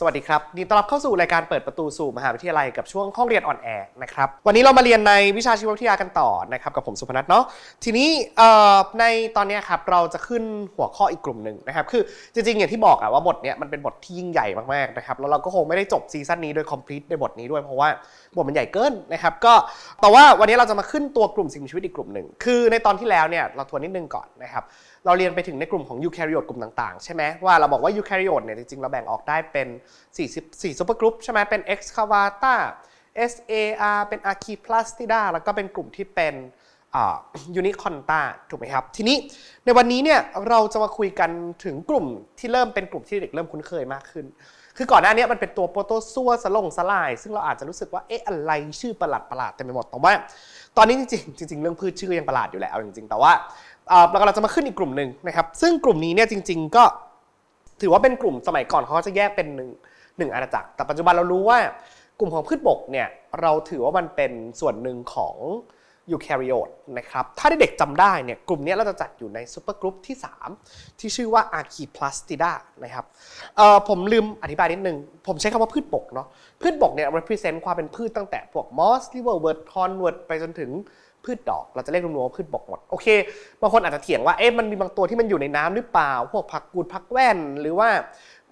สวัสดีครับยินดีต้อนรับเข้าสู่รายการเปิดประตูสู่มหาวิทยาลัยกับช่วงห้องเรียน on air นะครับวันนี้เรามาเรียนในวิชาชีววิทยากันต่อนะครับกับผมสุพนัทเนาะทีนี้ในตอนนี้ครับเราจะขึ้นหัวข้ออีกกลุ่มหนึ่งนะครับคือจริงๆอย่างที่บอกอะว่าบทเนี้ยมันเป็นบทที่ยิ่งใหญ่มากๆนะครับแล้วเราก็คงไม่ได้จบ season นี้โดย complete ในบทนี้ด้วยเพราะว่าบทมันใหญ่เกินนะครับก็แต่ว่าวันนี้เราจะมาขึ้นตัวกลุ่มสิ่งมีชีวิตอีกกลุ่มหนึ่งคือในตอนที่แล้วเนี่ยเราทวนนิดนึงก่อนนะครับ เราเรียนไปถึงในกลุ่มของยูแคริโอตกลุ่มต่างๆ ใช่ไหมว่าเราบอกว่ายูแคริโอตเนี่ยจริงๆ เราแบ่งออกได้เป็น 4 supergroup ใช่ไหมเป็น excavata SAR เป็น archaeplastida แล้วก็เป็นกลุ่มที่เป็น unikonta ถูกไหมครับ ทีนี้ในวันนี้เนี่ยเราจะมาคุยกันถึงกลุ่มที่เริ่มเป็นกลุ่มที่เด็กเริ่มคุ้นเคยมากขึ้น คือก่อนหน้านี้มันเป็นตัวโปรโตซัวสาหงสาหร่าย ซึ่งเราอาจจะรู้สึกว่าเอ๊ะอะไรชื่อประหลาดประหลาดเต็มไปหมดแต่ว่า ตอนนี้จริงๆจริงๆเรื่องพืชชื่อยังประหลาดอยู่แล้วจริงๆ แต่ว่า เราเราจะมาขึ้นอีกกลุ่มหนึ่งนะครับ ซึ่งกลุ่มนี้เนี่ยจริง ๆ ก็ถือว่าเป็นกลุ่มสมัยก่อนเขาจะแยกเป็นหนึ่งหนึ่งอาณาจักร แต่ปัจจุบันเรารู้ว่ากลุ่มของพืชบกเนี่ยเราถือว่ามันเป็นส่วนหนึ่งของยูแคริโอตนะครับ ถ้าเด็กจำได้เนี่ยกลุ่มนี้เราจะจัดอยู่ใน supergroup ที่ 3 ที่ชื่อว่า Archaeplastida นะครับผมลืมอธิบายนิดนึง ผมใช้คำว่าพืชบกเนาะพืชบกเนี่ย represent ความเป็นพืชตั้งแต่พวก moss liverwort hornwort ไปจนถึง พืชดอก เราจะเรียกรวมๆว่าพืชบกหมด โอเค บางคนอาจจะเถียงว่า เอ๊ะ มันมีบางตัวที่มันอยู่ในน้ำหรือเปล่า พวกผักกูดผักแว่น หรือว่า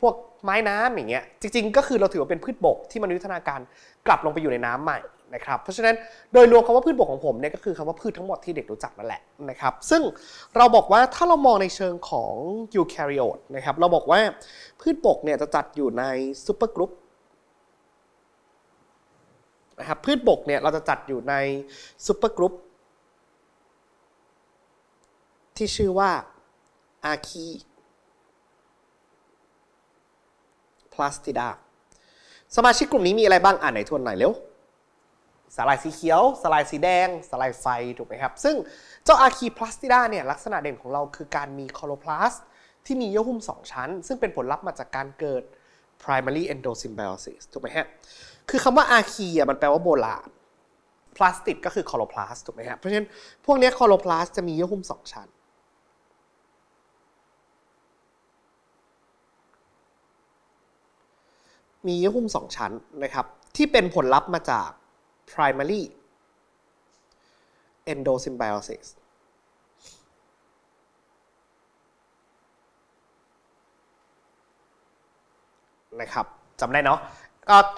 พวกไม้น้ำอย่างเงี้ย จริง ๆ ก็คือเราถือว่าเป็นพืชบกที่มันวิวัฒนาการกลับลงไปอยู่ในน้ำใหม่นะครับ เพราะฉะนั้นโดยรวมคำว่าพืชบกของผมเนี่ยก็คือคำว่าพืชทั้งหมดที่เด็กรู้จักนั่นแหละนะครับ ซึ่งเราบอกว่าถ้าเรามองในเชิงของยูแคริโอตนะครับ เราบอกว่าพืชบกเนี่ยจะจัดอยู่ใน supergroup นะครับพืชบกเนี่ยเราจะจัดอยู่ใน supergroup ที่ชื่อว่า archaeplastida สมาชิกกลุ่มนี้มีอะไรบ้างอ่านไหนทวนหน่อยเร็วสาหร่ายสีเขียว สาหร่ายสีแดง สาหร่ายไฟ ถูกไหมครับ ซึ่งเจ้า archaeplastida เนี่ยลักษณะเด่นของเราคือการมีคลอโรพลาสต์ที่มีเยื่อหุ้ม 2 ชั้น ซึ่งเป็นผลลัพธ์มาจากการเกิด primary endosymbiosis ถูกไหมฮะ คือคำว่าอาคีอะมันแปลว่าโบราณพลาสติกก็คือคอโลพลาสถูกไหมครับเพราะฉะนั้นพวกนี้คอโลพลาสจะมีเยื่อหุ้ม 2 ชั้น มีเยื่อหุ้ม 2 ชั้นนะครับ ที่เป็นผลลัพธ์มาจาก primary endosymbiosis นะครับจำได้เนาะ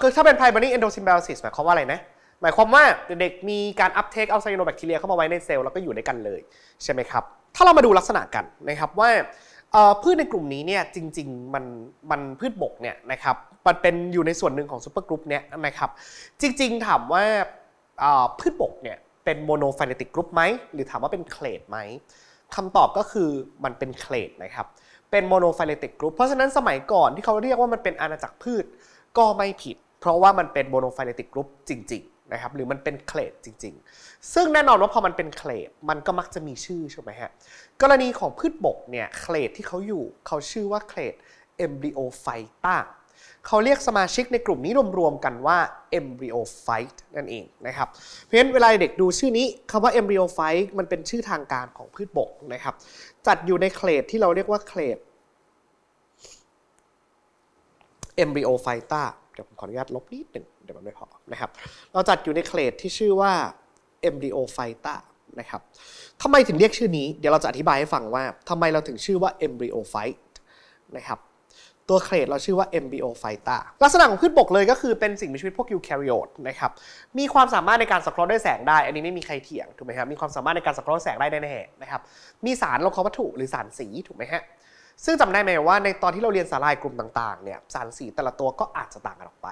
คือถ้าเป็น primary endosymbiosis หมายความว่าอะไรนะ หมายความว่าเด็กมีการ uptake เอาไซโนแบคทีเรียเข้ามาไว้ในเซลล์แล้วก็อยู่ด้วยกันเลย ใช่ไหมครับ ถ้าเรามาดูลักษณะกันนะครับว่า พืชในกลุ่มนี้เนี่ยจริงๆมันมันพืชบกเนี่ยนะครับมันเป็นอยู่ในส่วนหนึ่งของ supergroup เนี่ยนะครับจริงๆถามว่าพืชบกเนี่ยเป็น monophyletic group ไหมหรือถามว่าเป็น clade ไหมคำตอบก็คือมันเป็น clade นะครับเป็น monophyletic group เพราะฉะนั้นสมัยก่อนที่เขาเรียกว่ามันเป็นอาณาจักรพืชก็ไม่ผิด เพราะว่ามันเป็น monophyletic group จริง ๆ นะครับหรือมันเป็น clade จริง ๆ ซึ่งแน่นอนว่าพอมันเป็น clade มันก็มักจะมีชื่อใช่ไหมฮะกรณีของพืชบกเนี่ย clade ที่เขาอยู่เขาชื่อว่า cladeเอมบริโอไฟต้าเขาเรียกสมาชิกในกลุ่มนี้รวมๆกันว่า embryophyte นั่นเองนะครับ เพราะฉะนั้นเวลาเด็กดูชื่อนี้คำว่า embryophyte มันเป็นชื่อทางการของพืชบกนะครับ จัดอยู่ในเคลดที่เราเรียกว่าเคลด embryophyta เดี๋ยวผมขออนุญาตลบนิดหนึ่งเดี๋ยวมันไม่พอนะครับ เราจัดอยู่ในเคลดที่ชื่อว่า embryophyta นะครับทำไมถึงเรียกชื่อนี้ เดี๋ยวเราจะอธิบายให้ฟังว่าทำไมเราถึงชื่อว่า embryophyte นะครับตัวเคลดเราชื่อว่า MBO p h y t a ลักษณะของพืชบกเลยก็คือเป็นสิ่งมีชีวิตพวกยูแคริโอตนะครับ มีความสามารถในการสังเคราะห์ด้วยแสงได้ อันนี้ไม่มีใครเถียงถูกไหมครับมีความสามารถในการสังเคราะห์แสงได้แน่ๆนะครับ มีสารโลควัตถุหรือสารสีถูกไหมฮะ ซึ่งจำได้ไหมว่าในตอนที่เราเรียนสารายกลุ่มต่างๆเนี่ยสารสีแต่ละตัวก็อาจจะต่างกันออกไป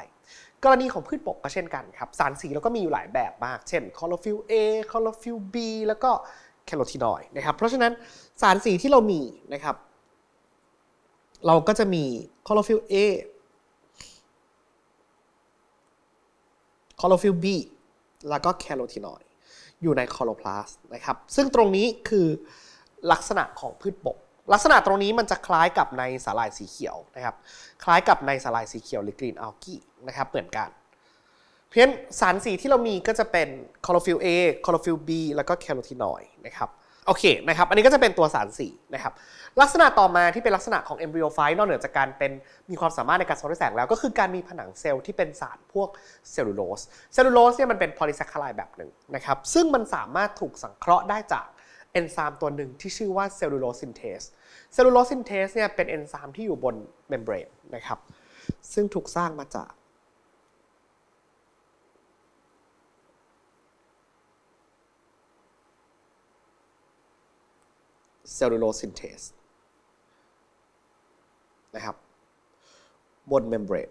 กรณีของพืชบกก็เช่นกันครับ สารสีเราก็มีอยู่หลายแบบมาก เช่นคลอโรฟิล A คลอโรฟิล B แล้วก็แคโรทีนอยด์นะครับ เพราะฉะนั้นสารสีที่เรามีนะครับ เราก็จะมีคลอโรฟิลล์ A คลอโรฟิลล์ B แล้วก็แคโรทีนอยด์อยู่ในคลอโรพลาสต์นะครับ ซึ่งตรงนี้คือลักษณะของพืชบก ลักษณะตรงนี้มันจะคล้ายกับในสาหร่ายสีเขียวนะครับ คล้ายกับในสาหร่ายสีเขียวหรือ green algae นะครับเหมือนกัน เพราะฉะนั้นสารสีที่เรามีก็จะเป็นคลอโรฟิล A คลอโรฟิล B แล้วก็แคโรทีนอยด์นะครับโอเคนะครับอันนี้ก็จะเป็นตัวสารสีนะครับลักษณะต่อมาที่เป็นลักษณะของ embryophyte นอกเหนือจากการเป็นมีความสามารถในการสังเคราะห์ด้วยแสงแล้ว ก็คือการมีผนังเซลล์ที่เป็นสารพวกเซลลูโลสเซลลูโลสเนี่ยมันเป็นโพลีแซคคาไรด์แบบหนึ่งนะครับซึ่งมันสามารถถูกสังเคราะห์ได้จาก เอนไซม์ตัวหนึ่งที่ชื่อว่า cellulose synthase cellulose synthase เนี่ยเป็นเอนไซม์ที่อยู่บน membraneนะครับ ซึ่งถูกสร้างมาจาก cellulose synthase นะครับบน membrane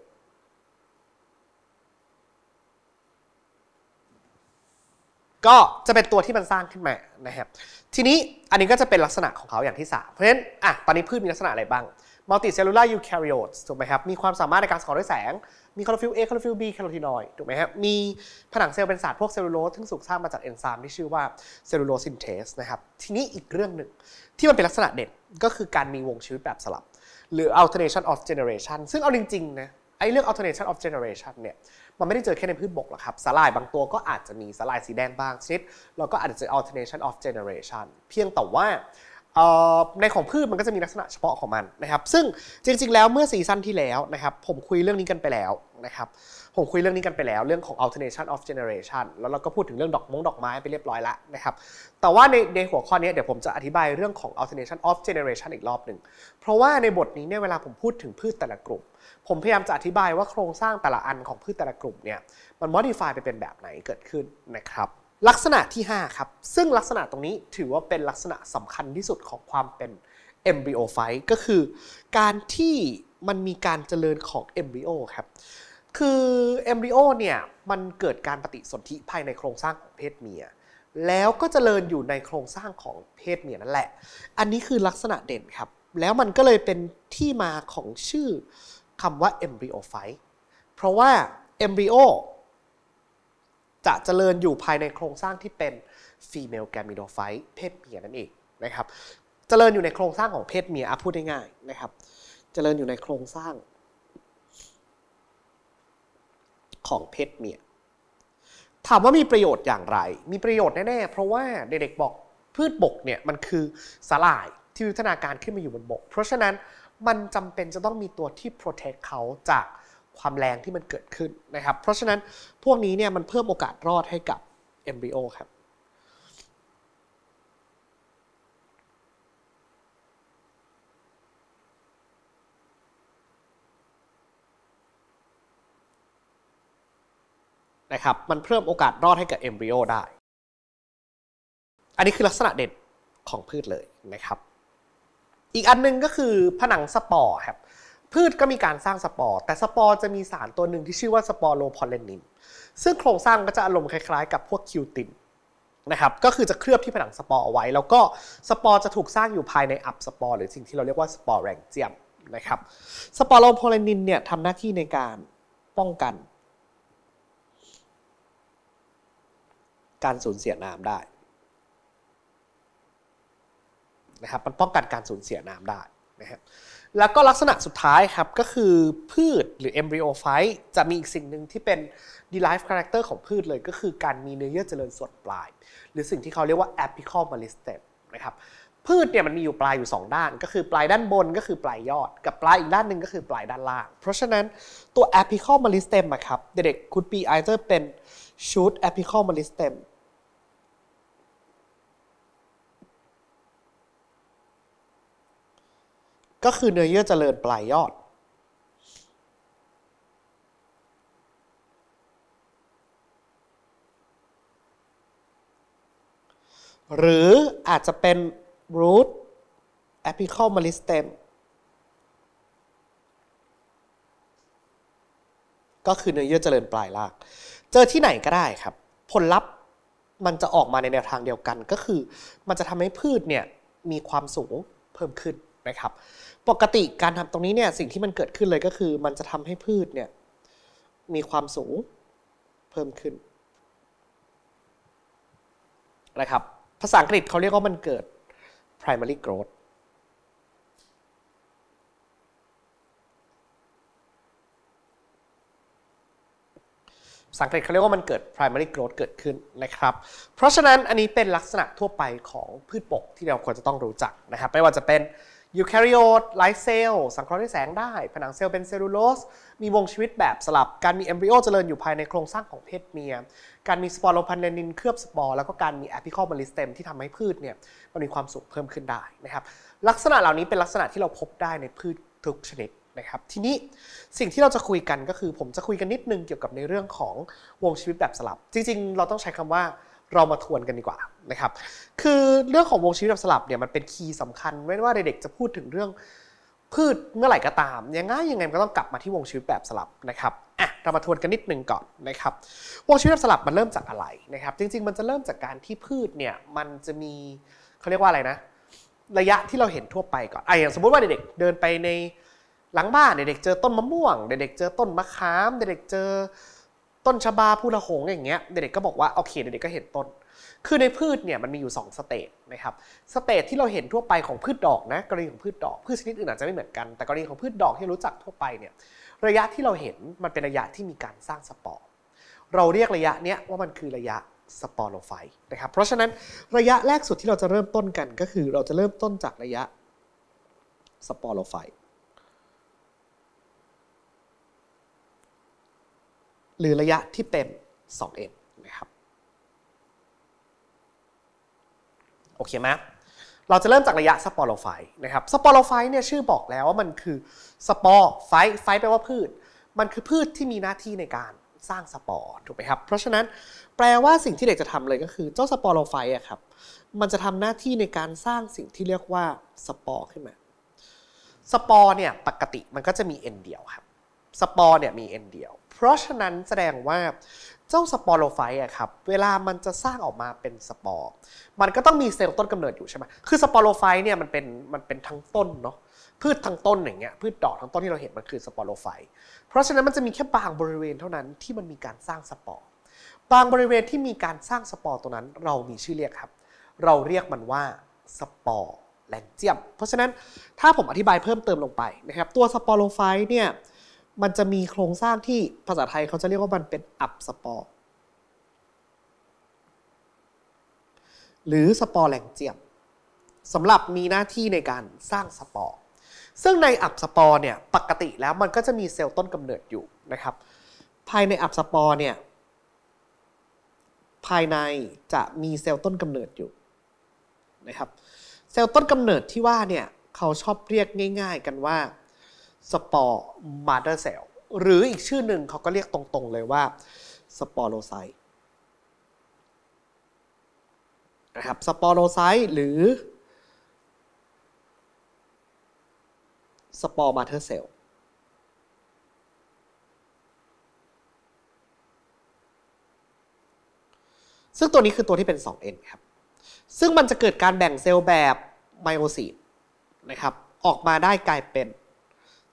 ก็จะเป็นตัวที่มันสร้างขึ้นมานะครับทีนี้อันนี้ก็จะเป็นลักษณะของเขาอย่างที่ 3 เพราะฉะนั้นอะตอนนี้พืชมีลักษณะอะไรบ้างmulticellular eukaryote ถูกไหมครับ มีความสามารถในการสังเคราะห์ด้วยแสง มีคลอโรฟิลล์ A คลอโรฟิลล์ B แคโรทีนอยด์ถูกไหมครับ มีผนังเซลล์เป็นสารพวกเซลลูโลสซึ่งถูกสร้างมาจากเอนไซม์ที่ชื่อว่า cellulose synthase นะครับ ทีนี้อีกเรื่องหนึ่งที่มันเป็นลักษณะเด่นก็คือการมีวงชีวิตแบบสลับ หรือ alternation of generation ซึ่งเอาจริงๆนะไอ้เรื่อง alternation of generation เนี่ย มันไม่ได้เจอแค่ในพืชบกหรอกครับสาหร่ายบางตัวก็อาจจะมีสาหร่ายสีแดงบางชนิดแล้วก็อาจจะเจอ alternation of generation เพียงแต่ว่าในของพืชมันก็จะมีลักษณะเฉพาะของมันนะครับ ซึ่งจริงๆ แล้วเมื่อซีซั่นที่แล้วนะครับ ผมคุยเรื่องนี้กันไปแล้วนะครับ ผมคุยเรื่องนี้กันไปแล้วเรื่องของ alternation of generation แล้วเราก็พูดถึงเรื่องดอกมงดอกไม้ไปเรียบร้อยแล้วนะครับ แต่ว่าในในหัวข้อนี้เดี๋ยวผมจะอธิบายเรื่องของ alternation of generation อีกรอบหนึ่ง เพราะว่าในบทนี้เนี่ยเวลาผมพูดถึงพืชแต่ละกลุ่ม ผมพยายามจะอธิบายว่าโครงสร้างแต่ละอันของพืชแต่ละกลุ่มเนี่ยมัน modify ไปเป็นแบบไหนเกิดขึ้นนะครับลักษณะที่ 5 ครับ ซึ่งลักษณะตรงนี้ถือว่าเป็นลักษณะสำคัญที่สุดของความเป็น embryo phyte ก็คือการที่มันมีการเจริญของ embryo ครับ คือ embryo เนี่ยมันเกิดการปฏิสนธิภายในโครงสร้างของเพศเมีย แล้วก็เจริญอยู่ในโครงสร้างของเพศเมียนั่นแหละ อันนี้คือลักษณะเด่นครับ แล้วมันก็เลยเป็นที่มาของชื่อคำว่า embryo phyte เพราะว่า embryo จะเจริญอยู่ภายในโครงสร้างที่เป็น female gametophyte เพศเมียนั่นเองนะครับ เจริญอยู่ในโครงสร้างของเพศเมียพูดง่ายๆนะครับ เจริญอยู่ในโครงสร้าง ของเพศเมียถามว่ามีประโยชน์อย่างไร มีประโยชน์แน่ๆ เพราะว่าเด็กๆบอกพืชบกเนี่ยมันคือสลายที่วิวัฒนาการขึ้นมาอยู่บนบก เพราะฉะนั้นมันจำเป็นจะต้องมีตัวที่ protect เขาจากความแรงที่มันเกิดขึ้นนะครับ เพราะฉะนั้นพวกนี้เนี่ยมันเพิ่มโอกาสรอดให้กับเอมบริโอครับ นะครับมันเพิ่มโอกาสรอดให้กับ embryo ได้ อันนี้คือลักษณะเด่นของพืชเลยนะครับ อีกอันนึงก็คือผนังสปอร์ครับพืชก็มีการสร้างสปอร์ แต่สปอร์จะมีสารตัวหนึ่งที่ชื่อว่า sporopollenin ซึ่งโครงสร้างก็จะอารมณ์คล้ายๆ กับพวก cutin นะครับ ก็คือจะเคลือบที่ผนังสปอร์เอาไว้ แล้วก็สปอร์จะถูกสร้างอยู่ภายในอับสปอร์หรือสิ่งที่เราเรียกว่า sporangium นะครับ sporopollenin เนี่ยทำหน้าที่ในการป้องกัน การสูญเสียน้ำได้นะครับมันป้องกันการสูญเสียน้ำได้นะครับแล้วก็ลักษณะสุดท้ายครับก็คือพืชหรือ embryo phyte จะมีอีกสิ่งหนึ่งที่เป็น derived character ของพืชเลยก็คือการมีเนื้อเยื่อเจริญส่วนปลาย หรือสิ่งที่เขาเรียกว่า apical meristem นะครับพืชเนี่ยมันมีอยู่ปลายอยู่ 2 ด้าน ก็คือปลายด้านบนก็คือปลายยอด กับปลายอีกด้านหนึ่งก็คือปลายด้านล่าง เพราะฉะนั้นตัว apical meristem อะครับเด็กๆคุณปี either เป็น shoot apical meristem ก็คือเนื้อเยื่อเจริญปลายยอด หรืออาจจะเป็น root apical meristem ก็คือเนื้อเยื่อเจริญปลายราก เจอที่ไหนก็ได้ครับ ผลลัพธ์มันจะออกมาในแนวทางเดียวกันก็คือ มันจะทำให้พืชเนี่ยมีความสูงเพิ่มขึ้นนะครับ ปกติการทำตรงนี้เนี่ยสิ่งที่มันเกิดขึ้นเลยก็คือ มันจะทำให้พืชเนี่ยมีความสูงเพิ่มขึ้นนะครับ ภาษาอังกฤษเขาเรียกว่ามันเกิด primary growth สังเกตเขาเรียกว่ามันเกิด primary growth เกิดขึ้นนะครับ เพราะฉะนั้นอันนี้เป็นลักษณะทั่วไปของพืชบกที่เราควรจะต้องรู้จักนะครับ ไม่ว่าจะเป็น eukaryotic cell สังเคราะห์ด้วยแสงได้ ผนังเซลล์เป็นเซลลูโลส มีวงชีวิตแบบสลับ การมี embryo เจริญอยู่ภายในโครงสร้างของเพศเมีย การมี sporopollenin เคลือบสปอร์ แล้วก็การมี apical meristem ที่ทำให้พืชเนี่ยมันมีความสูงเพิ่มขึ้นได้นะครับ ลักษณะเหล่านี้เป็นลักษณะที่เราพบได้ในพืชทุกชนิด นะครับ ทีนี้สิ่งที่เราจะคุยกันก็คือ ผมจะคุยกันนิดนึงเกี่ยวกับในเรื่องของวงชีวิตแบบสลับ จริง ๆ เราต้องใช้คำว่าเรามาทวนกันดีกว่านะครับ คือเรื่องของวงชีวิตแบบสลับเนี่ยมันเป็นคีย์สำคัญไม่ว่าเด็กๆจะพูดถึงเรื่องพืชเมื่อไหร่ก็ตามยังไงยังไงมันก็ต้องกลับมาที่วงชีวิตแบบสลับนะครับอะเรามาทวนกันนิดนึงก่อนนะครับวงชีวิตแบบสลับมันเริ่มจากอะไรนะครับ จริง ๆ มันจะเริ่มจากการที่พืชเนี่ยมันจะมีเขาเรียกว่าอะไรนะ ระยะที่เราเห็นทั่วไปก่อนอะอย่างสมมติว่าเด็กๆเดินไปใน หลังบ้านเด็กๆเจอต้นมะม่วง เด็กๆเจอต้นมะขาม เด็กๆเจอต้นชบาพู่ระหงอย่างเงี้ย เด็กๆก็บอกว่าโอเคเด็กๆก็เห็นต้น คือในพืชเนี่ยมันมีอยู่ 2 stage นะครับ stage ที่เราเห็นทั่วไปของพืชดอกนะกรณีของพืชดอก พืชชนิดอื่นอาจจะไม่เหมือนกัน แต่กรณีของพืชดอกที่รู้จักทั่วไปเนี่ย ระยะที่เราเห็นมันเป็นระยะที่มีการสร้างสปอร์ เราเรียกระยะเนี้ยว่ามันคือระยะsporophyte นะครับ เพราะฉะนั้นระยะแรกสุดที่เราจะเริ่มต้นกันก็คือเราจะเริ่มต้นจากระยะ sporophyte หรือระยะที่เป็น 2n นะครับโอเคไหมเราจะเริ่มจากระยะ sporophyte นะครับ sporophyte เนี่ยชื่อบอกแล้วว่ามันคือสปอร์ phyte phyte แปลว่าพืช มันคือพืชที่มีหน้าที่ในการสร้างสปอร์ถูกไหมครับ เพราะฉะนั้นแปลว่าสิ่งที่เด็กจะทำเลยก็คือเจ้า sporophyte อะครับ มันจะทำหน้าที่ในการสร้างสิ่งที่เรียกว่าสปอร์ขึ้นมา สปอร์เนี่ยปกติมันก็จะมี n เดียวครับ สปอร์เนี่ยมี n เดียว เพราะฉะนั้นแสดงว่าเจ้า sporophyte อะครับ เวลามันจะสร้างออกมาเป็นสปอร์ มันก็ต้องมีเซลล์ต้นกำเนิดอยู่ใช่ไหมคือ sporophyte เนี่ยมันเป็นมันเป็นทั้งต้นเนาะ พืชทั้งต้นอย่างเงี้ย พืชดอกทั้งต้นที่เราเห็นมันคือ sporophyte เพราะฉะนั้นมันจะมีแค่บางบริเวณเท่านั้นที่มันมีการสร้างสปอร์ บางบริเวณที่มีการสร้างสปอร์ตัวนั้น เรามีชื่อเรียกครับ เราเรียกมันว่า sporangium เพราะฉะนั้นถ้าผมอธิบายเพิ่มเติมลงไปนะครับ ตัว sporophyte เนี่ย มันจะมีโครงสร้างที่ภาษาไทยเขาจะเรียกว่ามันเป็นอับสปอร์ หรือ sporangium สำหรับมีหน้าที่ในการสร้างสปอร์ ซึ่งในอับสปอร์เนี่ยปกติแล้วมันก็จะมีเซลล์ต้นกำเนิดอยู่นะครับ ภายในอับสปอร์เนี่ยภายในจะมีเซลล์ต้นกำเนิดอยู่นะครับ เซลล์ต้นกำเนิดที่ว่าเนี่ยเขาชอบเรียกง่าย ๆ กันว่า spore mother cell หรืออีกชื่อหนึ่งเขาก็เรียกตรงๆเลยว่าsporocyte นะครับ sporocyte หรือ spore mother cell ซึ่งตัวนี้คือตัวที่เป็น 2n ครับ ซึ่งมันจะเกิดการแบ่งเซลล์แบบไมโอซิสนะครับ ออกมาได้กลายเป็น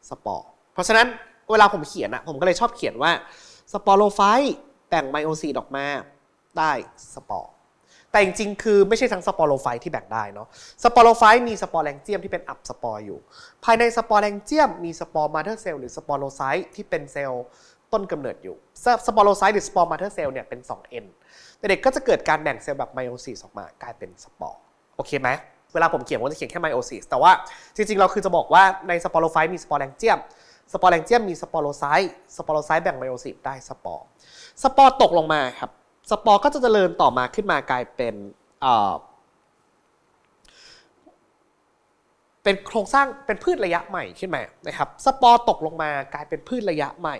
สปอร์ เพราะฉะนั้นเวลาผมเขียนอะผมก็เลยชอบเขียนว่า sporophyte แบ่ง meiosis ออกมาได้สปอร์ แต่จริงๆ คือไม่ใช่ทั้ง sporophyte ที่แบ่งได้เนาะ sporophyte มี sporangium ที่เป็นอับสปอร์อยู่ ภายใน sporangium มี spore mother cell หรือ sporocyte ที่เป็นเซลล์ต้นกำเนิดอยู่ sporocyte หรือ spore mother cell เนี่ยเป็น 2n แต่เด็กก็จะเกิดการแบ่งเซลล์แบบ meiosis ออกมากลายเป็นสปอร์ โอเคไหม เวลาผมเขียนผมจะเขียนแค่ meiosis แต่ว่าจริงๆ เราคือจะบอกว่าใน sporophyte มี sporangium sporangium มี sporocyte sporocyte แบ่ง meiosis ได้สปอร์สปอร์ตกลงมาครับสปอร์ก็จะเจริญต่อมาขึ้นมากลายเป็นเป็นโครงสร้างเป็นพืชระยะใหม่ขึ้นมานะครับสปอร์ตกลงมากลายเป็นพืชระยะใหม่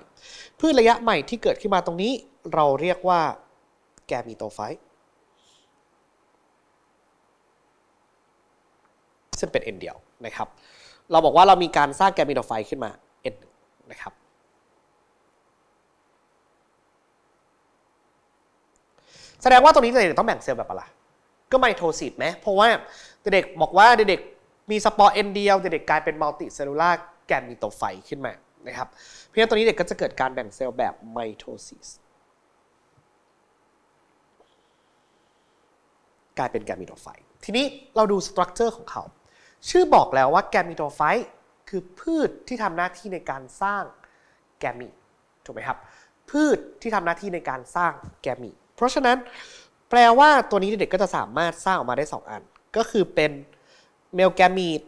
พืชระยะใหม่ที่เกิดขึ้นมาตรงนี้ เราเรียกว่าgametophyte ซึ่งเป็น n เดียวนะครับ เราบอกว่าเรามีการสร้าง gametophyte ขึ้นมา n นะครับแสดงว่าตรงนี้เด็กต้องแบ่งเซลล์แบบอะไร ก็ไมโทซิสไหมเพราะว่าเด็กบอกว่าเด็กมีสปอร์ n เดียวเด็กกลายเป็น multicellular gametophyte ขึ้นมานะครับ เพราะฉะนั้นตัวนี้เด็กก็จะเกิดการแบ่งเซลล์แบบไมโทซิสกลายเป็น gametophyte ทีนี้เราดู structure ของเขา ชื่อบอกแล้วว่า gametophyte คือพืชที่ทำหน้าที่ในการสร้างแกมีถูกไหมครับ พืชที่ทำหน้าที่ในการสร้างแกมีเพราะฉะนั้นแปลว่าตัวนี้เด็กๆก็จะสามารถสร้างออกมาได้ 2 อัน ก็คือเป็น male gamete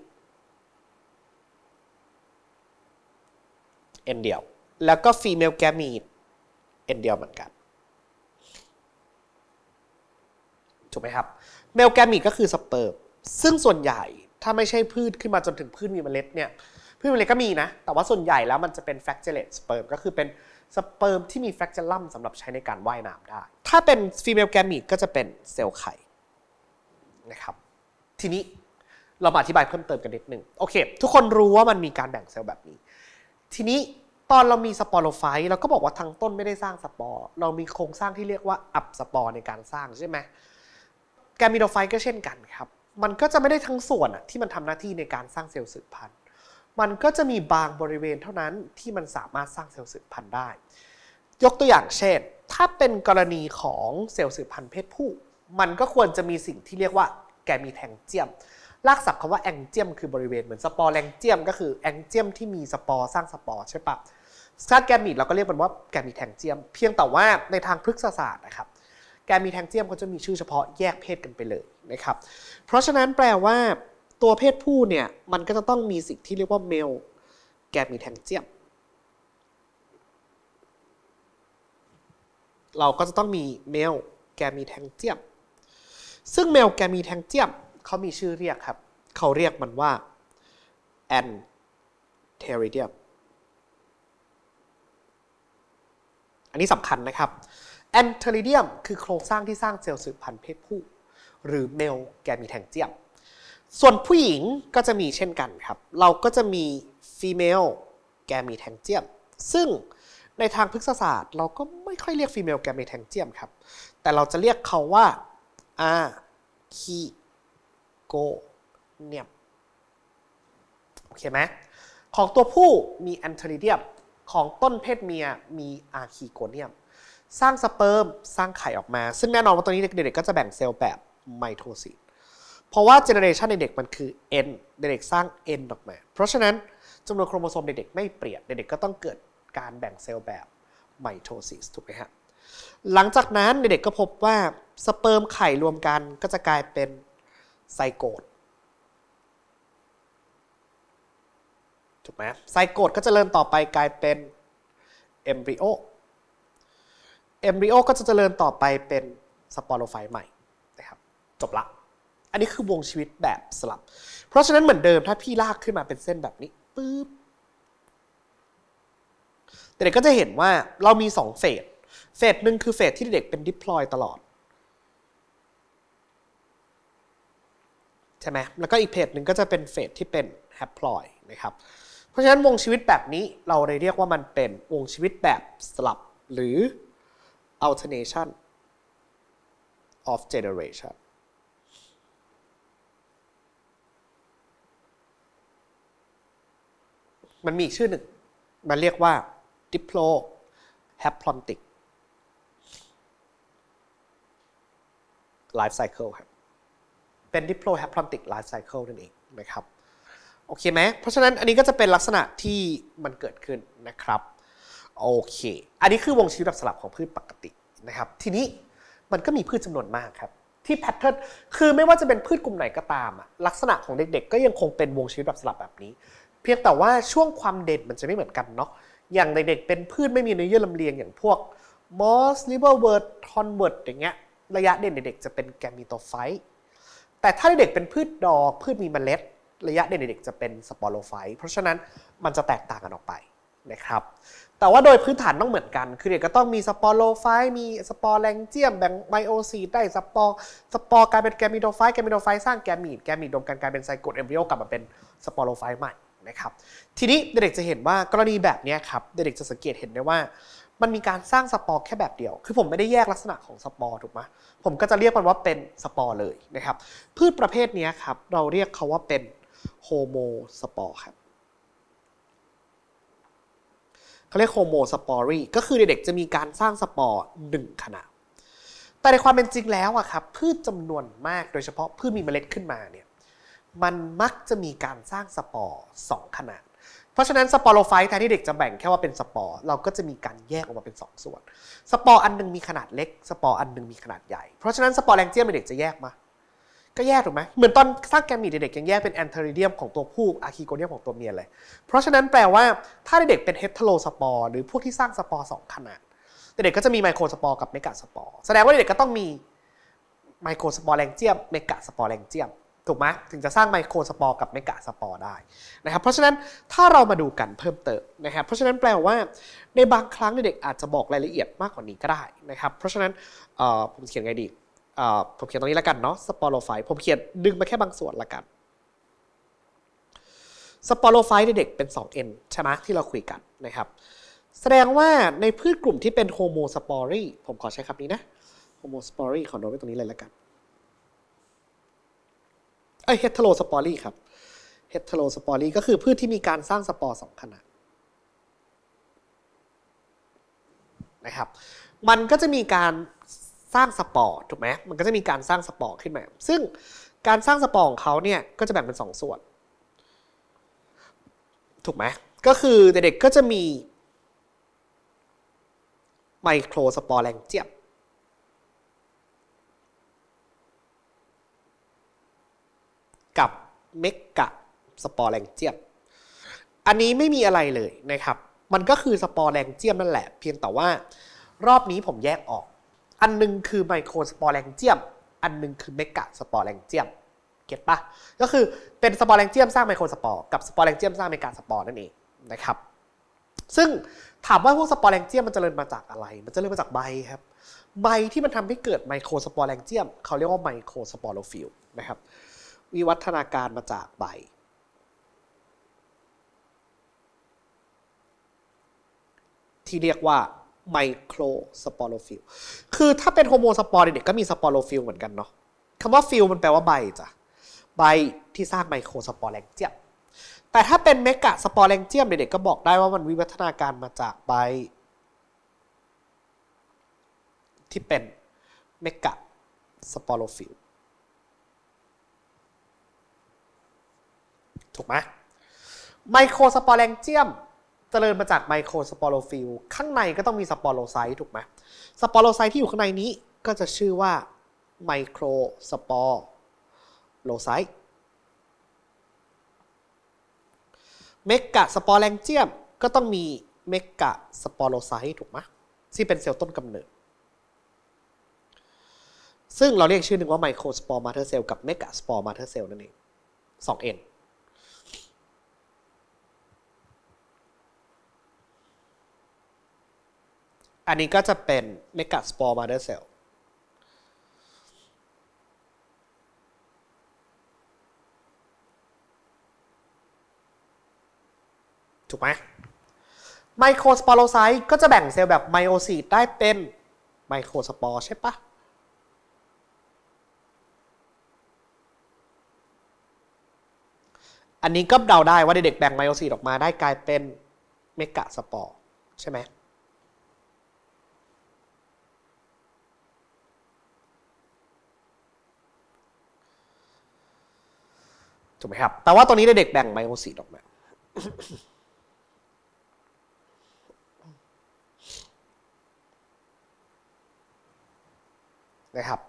n เดียว แล้วก็ female gamete n เดียวเหมือนกัน ถูกไหมครับ male gamete ก็คือสเปิร์มซึ่งส่วนใหญ่ ถ้าไม่ใช่พืชขึ้นมาจนถึงพืชมีเมล็ดเนี่ยพืชมีเมล็ดก็มีนะ แต่ว่าส่วนใหญ่แล้วมันจะเป็น flagellate sperm ก็คือเป็นสเปิร์มที่มี flagellum สำหรับใช้ในการว่ายน้ำได้ ถ้าเป็น female gamete ก็จะเป็นเซลล์ไข่นะครับทีนี้เรามาอธิบายเพิ่มเติมกันนิดหนึ่งโอเค ทุกคนรู้ว่ามันมีการแบ่งเซลล์แบบนี้ ทีนี้ตอนเรามี sporophyte เราก็บอกว่าทั้งต้นไม่ได้สร้างสปอร์ เรามีโครงสร้างที่เรียกว่าอับสปอร์ในการสร้างใช่ไหม gametophyte ก็เช่นกันครับ มันก็จะไม่ได้ทั้งส่วนที่มันทำหน้าที่ในการสร้างเซลล์สืบพันธุ์มันก็จะมีบางบริเวณเท่านั้นที่มันสามารถสร้างเซลล์สืบพันธุ์ได้ ยกตัวอย่างเช่น ถ้าเป็นกรณีของเซลล์สืบพันธุ์เพศผู้ มันก็ควรจะมีสิ่งที่เรียกว่าแกมีแทงเจียมลากศัพท์คำว่าแองเจียมคือบริเวณเหมือน sporangium ก็คือ angium ที่มีสปอร์สร้างสปอร์ใช่ปะถ้าแกมีเราก็เรียกมันว่า gametangium เพียงแต่ว่าในทางพฤกษศาสตร์นะครับ gametangium เขาจะมีชื่อเฉพาะแยกเพศกันไปเลยนะครับ เพราะฉะนั้นแปลว่าตัวเพศผู้เนี่ยมันก็จะต้องมีสิ่งที่เรียกว่า male gametangium เราก็จะต้องมีเมลแกมีแทงเจียม ซึ่งเมลแกมีแทงเจียมเขามีชื่อเรียกครับ เขาเรียกมันว่า antheridium อันนี้สำคัญนะครับ antheridium คือโครงสร้างที่สร้างเซลล์สืบพันธุ์เพศผู้ หรือเมลแกมีแทงเจียม ส่วนผู้หญิงก็จะมีเช่นกันครับ เราก็จะมี female gametangium ซึ่งในทางพฤกษศาสตร์ เราก็ไม่ค่อยเรียก female gametangium ครับ แต่เราจะเรียกเขาว่า a c h i g o n i u m โอเคไหมของตัวผู้มี antheridium ของต้นเพศเมียมี archegonium สร้างสเปิร์มสร้างไข่ออกมา ซึ่งแน่นอนว่าตัวนี้เด็กๆก็จะแบ่งเซลล์แบบไมโทซิสเพราะว่า generation ในเด็กมันคือ N เด็กๆสร้าง N ออกมา เพราะฉะนั้นจำนวนโครโมโซมเด็กๆไม่เปลี่ยนเด็กๆก็ต้องเกิดการแบ่งเซลล์แบบไมโทซิสถูกไหมฮะหลังจากนั้นเด็กๆก็พบว่าสเปิร์มไข่รวมกันก็จะกลายเป็น zygote ถูกไหม zygote ก็จะเริ่มต่อไปกลายเป็น embryo embryo ก็จะเจริญต่อไปเป็นสปอโรไฟต์ใหม่นะครับจบละ อันนี้คือวงชีวิตแบบสลับ เพราะฉะนั้นเหมือนเดิมถ้าพี่ลากขึ้นมาเป็นเส้นแบบนี้ปึ๊บเด็กก็จะเห็นว่าเรามี2เฟสเฟสหนึ่งคือเฟสที่เด็กเป็นดิพลอยตลอด ใช่ไหมแล้วก็อีกเพจหนึ่งก็จะเป็นเฟสที่เป็นแฮปพลอยนะครับเพราะฉะนั้นวงชีวิตแบบนี้เราเลยเรียกว่ามันเป็นวงชีวิตแบบสลับหรือ alternation of generation มันมีอีกชื่อหนึ่ง มันเรียกว่า diplo haplontic life cycle ครับ เป็น diplo haplontic life cycle นั่นเองนะครับ โอเคไหม เพราะฉะนั้นอันนี้ก็จะเป็นลักษณะที่มันเกิดขึ้นนะครับ โอเค อันนี้คือวงชีวิตแบบสลับของพืชปกตินะครับ ทีนี้มันก็มีพืชจำนวนมากครับ ที่ pattern คือไม่ว่าจะเป็นพืชกลุ่มไหนก็ตามอะลักษณะของเด็กๆ ก็ยังคงเป็นวงชีวิตแบบสลับแบบนี้ เพียงแต่ว่าช่วงความเด่นมันจะไม่เหมือนกันเนาะอย่างเด็กๆ เป็นพืชไม่มีเนื้อเยื่อลำเลียงอย่างพวกมอส liverwort hornwort อย่างเงี้ยระยะเด่นเด็กๆจะเป็น gametophyte แต่ถ้าเด็กๆเป็นพืชดอกพืชมีเมล็ด ระยะเด่นเด็กๆจะเป็น sporophyte เพราะฉะนั้นมันจะแตกต่างกันออกไปนะครับ แต่ว่าโดยพื้นฐานต้องเหมือนกัน คือเด็กก็ต้องมี sporophyte มี sporangium แบ่ง meiosis ได้สปอร์สปอร์กลายเป็น gametophyte gametophyte สร้าง gamete gamete รวมกันกลายเป็น zygote embryo กลับมาเป็น sporophyte ใหม่นะครับ ทีนี้เด็กจะเห็นว่ากรณีแบบนี้ครับ เด็กจะสังเกตเห็นได้ว่า มันมีการสร้างสปอร์แค่แบบเดียว คือผมไม่ได้แยกลักษณะของสปอร์ถูกไหมผมก็จะเรียกมันว่าเป็นสปอร์เลยนะครับ พืชประเภทนี้ครับ เราเรียกเขาว่าเป็น homospore ครับ เขาเรียก homospory ก็คือเด็กๆจะมีการสร้างสปอร์หนึ่งขนาด แต่ในความเป็นจริงแล้วอะครับพืชจำนวนมากโดยเฉพาะพืชมีเมล็ดขึ้นมาเนี่ยมันมักจะมีการสร้างสปอร์สองขนาด เพราะฉะนั้น sporophyte แทนที่เด็กจะแบ่งแค่ว่าเป็นสปอร์เราก็จะมีการแยกออกมาเป็น 2 ส่วน สปอร์อันหนึงมีขนาดเล็ก สปอร์อันหนึงมีขนาดใหญ่ เพราะฉะนั้น sporangium เด็กจะแยกมา ก็แยกถูกไหมเหมือนตอนสร้างแกมีเด็กๆยังแยกเป็น antheridium ของตัวผู้ archegonium ของตัวเมียเลย เพราะฉะนั้นแปลว่าถ้าเด็กเป็น heterospore หรือพวกที่สร้างสปอร์สองขนาด เด็กก็จะมี microspore กับ megaspore แสดงว่าเด็กก็ต้องมี microsporangium megasporangium ถูกไหมถึงจะสร้าง microspore กับ megaspore ได้นะครับเพราะฉะนั้นถ้าเรามาดูกันเพิ่มเติมนะครับเพราะฉะนั้นแปลว่าในบางครั้งเด็กอาจจะบอกรายละเอียดมากกว่านี้ก็ได้นะครับเพราะฉะนั้นผมเขียนไงดี ผมเขียนตรงนี้แล้วกันเนาะ sporophyte ผมเขียนดึงมาแค่บางส่วนละกัน sporophyte ในเด็กเป็น 2n ใช่ไหมที่เราคุยกันนะครับ แสดงว่าในพืชกลุ่มที่เป็น homospory ผมขอใช้คำนี้นะ homospory ขอโน้ตไว้ตรงนี้เลยแล้วกันเอ heterospory ครับheterospory ก็คือพืชที่มีการสร้างสปอร์สองขนาดนะครับ มันก็จะมีการ สร้างสปอร์ถูกไหมมันก็จะมีการสร้างสปอร์ขึ้นมา ซึ่งการสร้างสปอร์ของเขาเนี่ยก็จะแบ่งเป็นสองส่วน ถูกไหมก็คือเด็กๆก็จะมี microsporangiumกับ megasporangium อันนี้ไม่มีอะไรเลยนะครับ มันก็คือ sporangium นั่นแหละ เพียงแต่ว่ารอบนี้ผมแยกออก อันหนึ่งคือ microsporangium อันหนึ่งคือ megasporangium get ปะก็คือเป็น sporangium สร้าง microspore กับ sporangium สร้าง megaspore นั่นเองนะครับซึ่งถามว่าพวก sporangium มันเจริญมาจากอะไร มันเจริญมาจากใบครับ ใบที่มันทำให้เกิด microsporangium เขาเรียกว่า microsporophyllนะครับ วิวัฒนาการมาจากใบ ที่เรียกว่า microsporophyll คือถ้าเป็น homospore เด็กๆก็มี sporophyll เหมือนกันเนาะคำว่า phyll มันแปลว่าใบจ้ะ ใบที่สร้าง microsporangium แต่ถ้าเป็น megasporangium เด็กๆก็บอกได้ว่ามันวิวัฒนาการมาจากใบ ที่เป็น megasporophyll ถูกไหม microsporangium เจริญมาจาก microsporophyll ข้างในก็ต้องมี sporocyte ถูกไหม sporocyte ที่อยู่ข้างในนี้ก็จะชื่อว่า microsporocyte megasporangiumก็ต้องมี megasporocyte ถูกไหมที่เป็นเซลล์ต้นกำเนิด ซึ่งเราเรียกชื่อหนึ่งว่า microspore mother cell กับ megaspore mother cell นั่นเอง 2n อันนี้ก็จะเป็น megaspore mother cellถูกไหม microsporocyte ก็จะแบ่งเซลล์แบบไมโอซิสได้เป็น microspore ใช่ปะอันนี้ก็เดาได้ว่าเด็กๆแบ่งไมโอซิสออกมาได้กลายเป็น megaspore ใช่ไหม ถูกไหมครับ แต่ว่าตรงนี้เด็กแบ่งไมโอซิสออกมานะครับ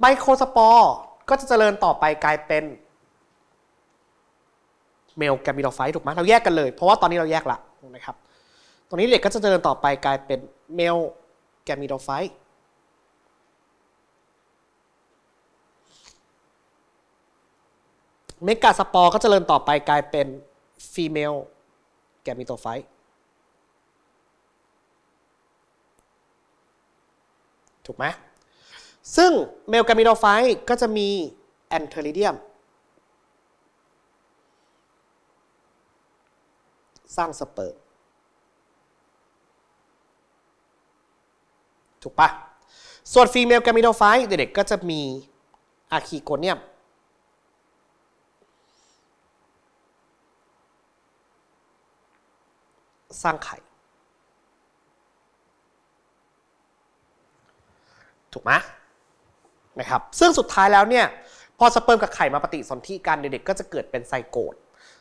microspore ก็จะเจริญต่อไปกลายเป็น male gametophyte ถูกไหมเราแยกกันเลย เพราะว่าตอนนี้เราแยกละนะครับ ตรงนี้เด็กก็จะเจริญต่อไปกลายเป็น male gametophyte megaspore ก็เจริญต่อไปกลายเป็น female gametophyte ถูกไหมซึ่ง male gametophyte ก็จะมี antheridium สร้างสเปิร์มถูกปะส่วน female gametophyte เด็กๆก็จะมีarchegonium สร้างไข่ ถูกไหมนะครับ ซึ่งสุดท้ายแล้วเนี่ย พอสเปิร์มกับไข่มาปฏิสนธิกันเด็กๆก็จะเกิดเป็นไซโกต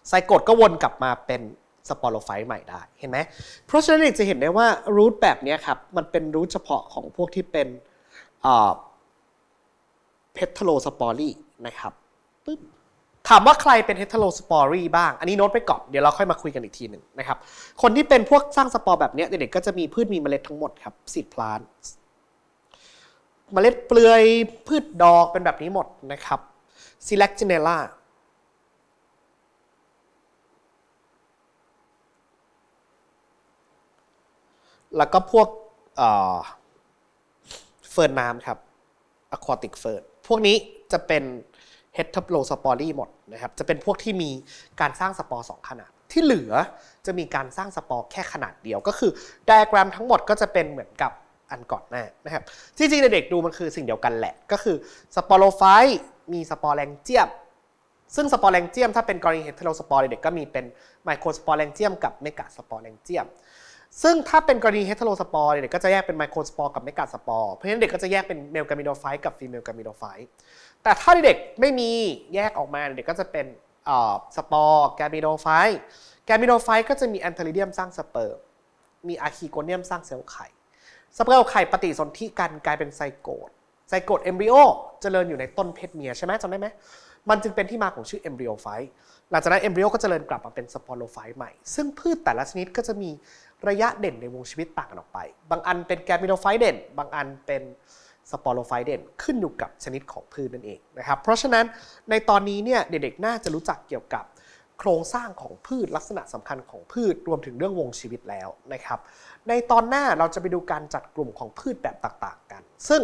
ไซโกตก็วนกลับมาเป็น sporophyte ใหม่ได้ เห็นไหม เพราะฉะนั้นเด็กจะเห็นได้ว่า route แบบนี้ครับ มันเป็น route เฉพาะของพวกที่เป็นheterospory นะครับปึ๊บ ถามว่าใครเป็น heterospory บ้าง อันนี้โน้ตไปก่อน เดี๋ยวเราค่อยมาคุยกันอีกทีหนึ่งนะครับ คนที่เป็นพวกสร้างสปอร์แบบนี้เด็กๆก็จะมีพืชมีเมล็ดทั้งหมดครับ seed plant เมล็ดเปลือยพืชดอกเป็นแบบนี้หมดนะครับซิเล c จิเนล่าแล้วก็พวกเฟิร์นน้ำครับ aquatic fern พวกนี้จะเป็น heterospory หมดนะครับจะเป็นพวกที่มีการสร้างสปอร์สองขนาด ที่เหลือจะมีการสร้างสปอร์แค่ขนาดเดียวก็คือไดอะแกรมทั้งหมดก็จะเป็นเหมือนกับอันก่อนหน้านะครับจริงๆเด็กๆดูมันคือสิ่งเดียวกันแหละ ก็คือ sporophyte มี sporangium ซึ่ง sporangium ถ้าเป็นกรณี heterospore เด็กก็มีเป็น microsporangium กับ megasporangiumซึ่งถ้าเป็นกรณี heterospore เด็กก็จะแยกเป็น microspore กับ megaspore เพราะฉะนั้นเด็กก็จะแยกเป็น male gametophyte กับ female gametophyte แต่ถ้าเด็กไม่มีแยกออกมาเด็กก็จะเป็นสปอร์ gametophyte gametophyte ก็จะมี antheridium สร้างสเปิร์มมี archegonium สร้างเซลล์ไข่สเปิร์มไข่ปฏิสนธิกันกลายเป็นไซโกตไซโกต embryo เจริญอยู่ในต้นเพศเมียใช่ไหมจำได้ไหมมันจึงเป็นที่มาของชื่อ embryophyteหลังจากนั้นเอมบริโอก็เจริญกลับมาเป็นสปอโรไฟต์ใหม่ ซึ่งพืชแต่ละชนิดก็จะมีระยะเด่นในวงชีวิตต่างกันออกไป บางอันเป็นแกมีโทไฟต์เด่น บางอันเป็น สปอโรไฟต์เด่นขึ้นอยู่กับชนิดของพืชนั่นเองนะครับ เพราะฉะนั้นในตอนนี้เนี่ยเด็กๆ น่าจะรู้จักเกี่ยวกับโครงสร้างของพืชลักษณะสำคัญของพืชรวมถึงเรื่องวงชีวิตแล้วนะครับ ในตอนหน้าเราจะไปดูการจัดกลุ่มของพืชแบบต่างๆกัน ซึ่ง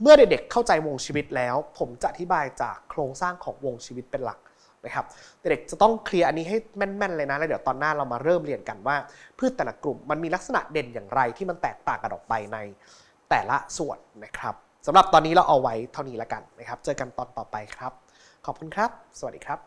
เมื่อเด็กๆเข้าใจวงชีวิตแล้ว ผมจะอธิบายจากโครงสร้างของวงชีวิตเป็นหลักนะครับเด็กจะต้องเคลียร์อันนี้ให้แม่นๆเลยนะแล้วเดี๋ยวตอนหน้าเรามาเริ่มเรียนกันว่า พืชแต่ละกลุ่มมันมีลักษณะเด่นอย่างไรที่มันแตกต่างกันออกไปใน แต่ละส่วนนะครับสำหรับตอนนี้เราเอาไว้เท่านี้ละกันนะครับ เจอกันตอนต่อไปครับ ขอบคุณครับ สวัสดีครับ